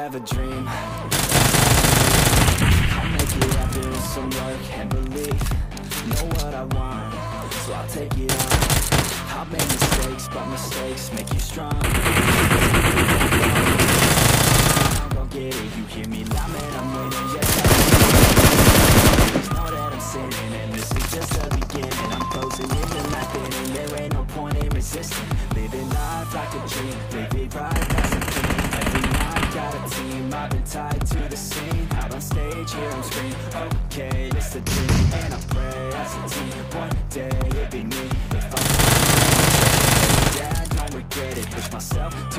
have a dream. I'll make it happen with some work and belief. Know what I want, so I'll take it on. I've made mistakes, but mistakes make you strong. I'm gon' get it, you hear me loud, man, I'm winning Yes, A dream. And I pray as a team One day it'll be me. If I yeah, I regret it. Push myself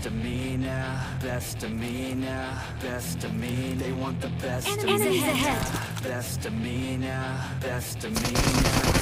Best of me now, best of me now, best of me now, best of me. They want the best of me Enemies now. ahead. Best of me now, best of me now,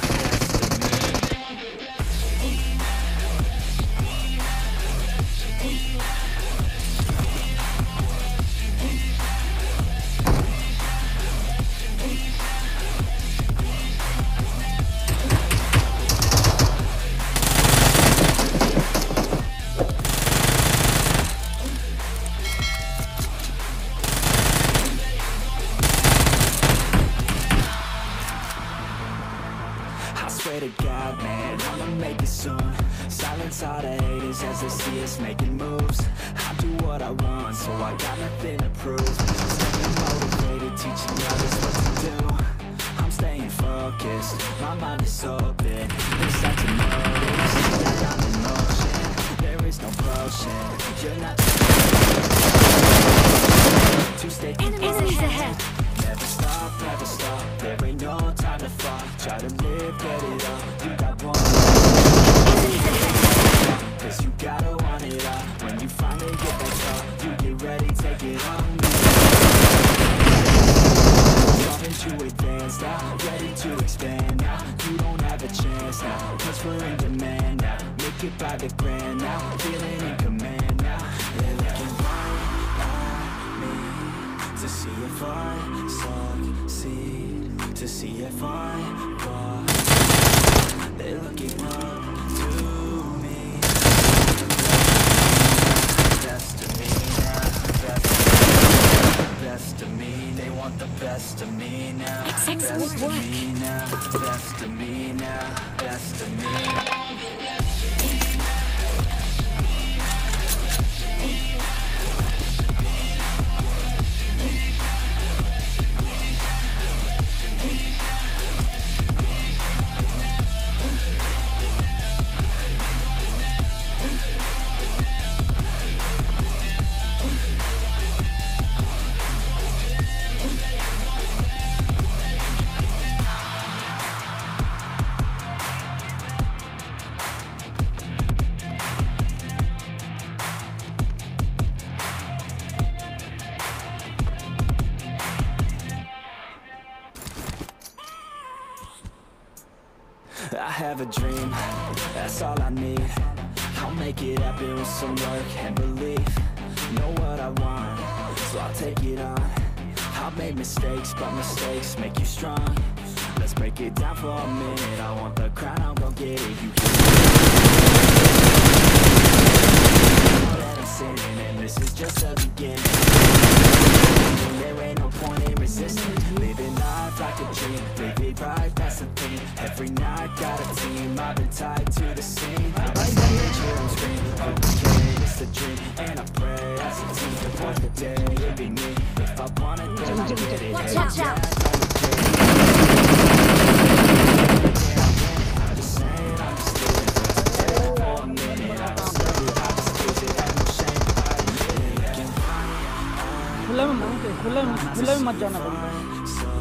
what I want, so I got nothing to prove. Staying motivated, teaching others what to do. I'm staying focused, my mind is open. They start to notice that I'm in motion. There is no potion, you're not to stay Enemies ahead. Never stop, never stop. There ain't no time to fall. Try to live, get to advance now, ready to expand now. You don't have a chance now, cause we're in demand now. Make it by the grand now, feeling in command now. They're looking right at me to see if I succeed, to see if I fall. Work. Have a dream, that's all I need. I'll make it happen with some work and belief. Know what I want, so I'll take it on. I've made mistakes, but mistakes make you strong. Let's break it down for a minute. I want the crown, I'm gon' get it. You that I'm sinning And this is just the beginning. There ain't no point in resisting. Living life like a dream. It right, Every night got a team I've been tied to the scene I stage here on screen Okay, it's a dream And I pray as a team that One the day it'll be me If I want it, then I get it Watch Hey, out. yeah, I'm just saying, I'm just living for today For a minute, I just love it I just lose it, have no shame I admit it Can खुला में मांगते खुला में खुला में मत जाना कभी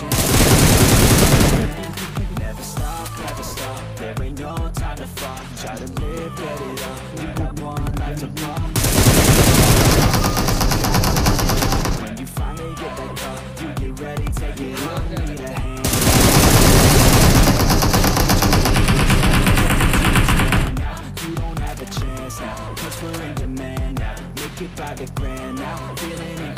Never stop, never stop. There ain't no time to fall. Try to live, get it up. You got one life to. When you finally get that you get ready, take it on. Need a hand. You don't have a chance we're in demand now. Make it by the grand now. Feeling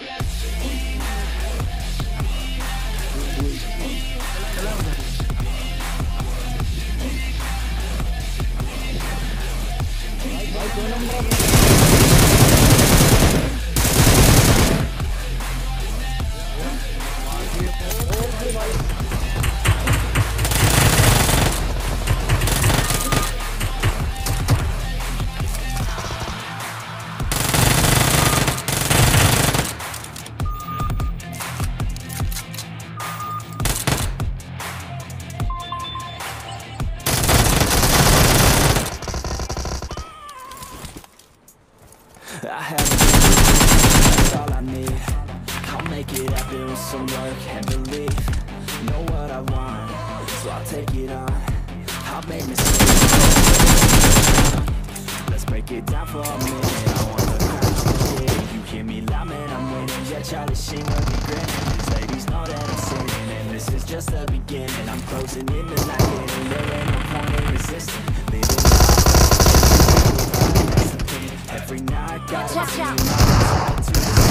Enemy I have that's all I need. I'll make it happen with some work and belief. Know what I want, so I'll take it on. I've made mistakes. Let's break it down for a minute. I want the crowd to get You hear me loud, man, I'm winning. Yeah, Charlie Sheen will be grinning. These ladies know that I'm sinning, and this is just the beginning. I'm closing in the night, and there ain't no point in resisting. Every night, gotta Watch see